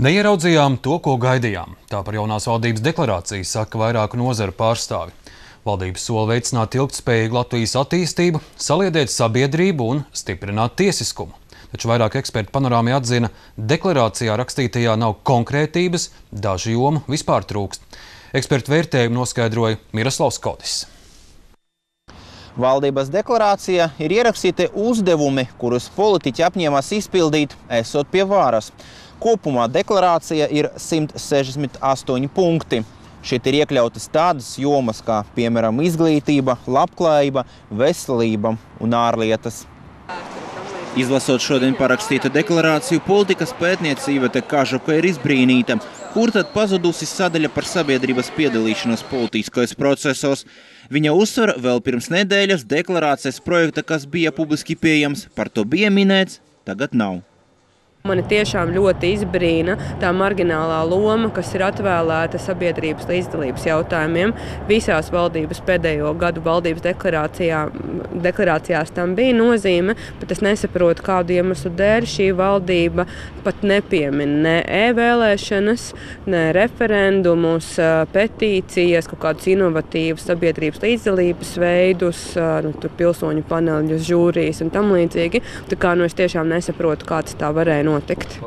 Neieraudzījām to, ko gaidījām. Tā par jaunās valdības deklarāciju saka vairāku nozaru pārstāvi. Valdības sola veicināt ilgtspējīgu Latvijas attīstību, saliedēt sabiedrību un stiprināt tiesiskumu. Taču vairāk eksperti panorāmī atzina, deklarācijā rakstītajā nav konkrētības, daži jomu vispār trūkst. Ekspertu vērtējumu noskaidroja Miroslavs Kodis. Valdības deklarācija ir ierakstīti uzdevumi, kurus politiķi apņēmās izpildīt, esot pie vāras. Kopumā deklarācija ir 168 punkti. Šeit ir iekļautas tādas jomas kā, piemēram, izglītība, labklājība, veselība un ārlietas. Izlasot šodien parakstītu deklarāciju, politikas pētniecība te kažoka ir izbrīnīta. Kur tad pazudusi sadaļa par sabiedrības piedalīšanos politiskajos procesos? Viņa uzsver vēl pirms nedēļas deklarācijas projekta, kas bija publiski pieejams, par to bija minēts, tagad nav. Mani tiešām ļoti izbrīna tā marginālā loma, kas ir atvēlēta sabiedrības līdzdalības jautājumiem. Visās valdības pēdējo gadu valdības deklarācijā, deklarācijās tam bija nozīme, bet es nesaprotu, kādu iemeslu dēļ šī valdība pat nepiemin ne e-vēlēšanas, ne referendumus, petīcijas, kaut kādus inovatīvus sabiedrības līdzdalības veidus, nu, pilsoņu paneļus, žūrijas un tam līdzīgi. Tā kā nu, es tiešām nesaprotu, kā tas tā varēja notikt.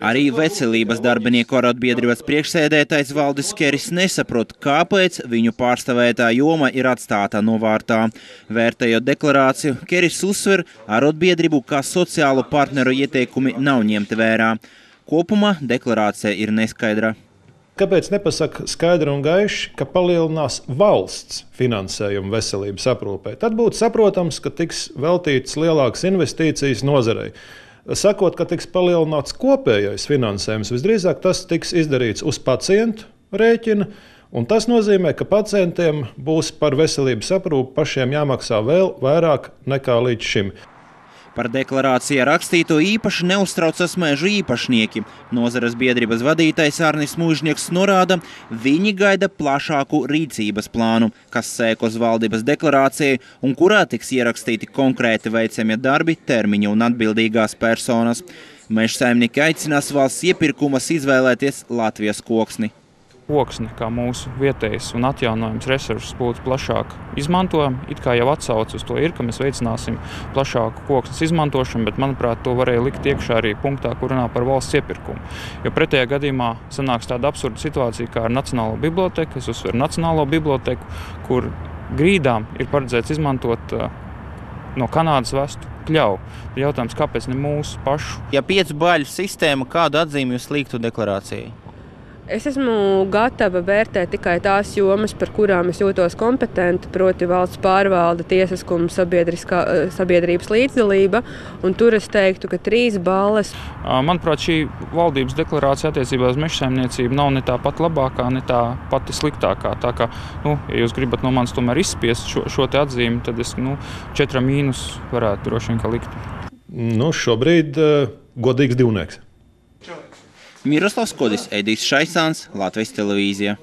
Arī veselības darbinieku arotbiedrības priekšsēdētājs Valdis Keris nesaprot, kāpēc viņu pārstāvētā joma ir atstāta novārtā. Vērtējot deklarāciju, Keris uzsver, arotbiedrību kā sociālu partneru ieteikumi nav ņemti vērā. Kopumā deklarācija ir neskaidra. Kāpēc nepasaka skaidri un gaiši, ka palielinās valsts finansējumu veselības aprūpē? Tad būtu saprotams, ka tiks veltītas lielākas investīcijas nozarei sakot, ka tiks palielināts kopējais finansējums, visdrīzāk tas tiks izdarīts uz pacientu rēķina. Un tas nozīmē, ka pacientiem būs par veselības aprūpi pašiem jāmaksā vēl vairāk nekā līdz šim. Par deklarāciju rakstīto īpaši neuztraucas mežu īpašnieki. Nozares biedrības vadītājs Arnis Mūžnieks norāda, viņi gaida plašāku rīcības plānu, kas sēkos valdības deklarācijai un kurā tiks ierakstīti konkrēti veicamie darbi, termiņi un atbildīgās personas. Meža saimnieki aicinās valsts iepirkumas izvēlēties Latvijas koksni koksni kā mūsu vietējais un atjaunojams resurss būtu plašāk izmantojami. It kā jau atsauce uz to ir, ka mēs veicināsim plašāku koksnes izmantošanu, bet, manuprāt, to varēja likt iekšā arī punktā, kur runā par valsts iepirkumu. Jo pretējā gadījumā sanāks tāda absurda situācija kā ar Nacionālo biblioteku. Es uzsveru Nacionālo biblioteku, kur grīdām ir paredzēts izmantot uh, no Kanādas vestu kļuvu. Jautājums, kāpēc ne mūsu pašu? Ja piecu baļu sistēma, kādu atzīmi jūs liktu deklarācijai? Es esmu gatava vērtēt tikai tās jomas, par kurām es jūtos kompetenti, proti, valsts pārvalde, tiesiskums, sabiedrības līdzdalība. Tur es teiktu, ka trīs balles. Manuprāt, šī valdības deklarācija attiecībā uz meža saimniecību nav ne tā pat labākā, ne tā pati sliktākā. Tā kā, nu, ja jūs gribat no manis tomēr izspiest šo, šo atzīmi, tad es nu, četram mīnus varētu droši vien likt. Nu, šobrīd uh, godīgs divnieks. Miroslavs Kodis, Edijs Šaisāns, Latvijas televīzija.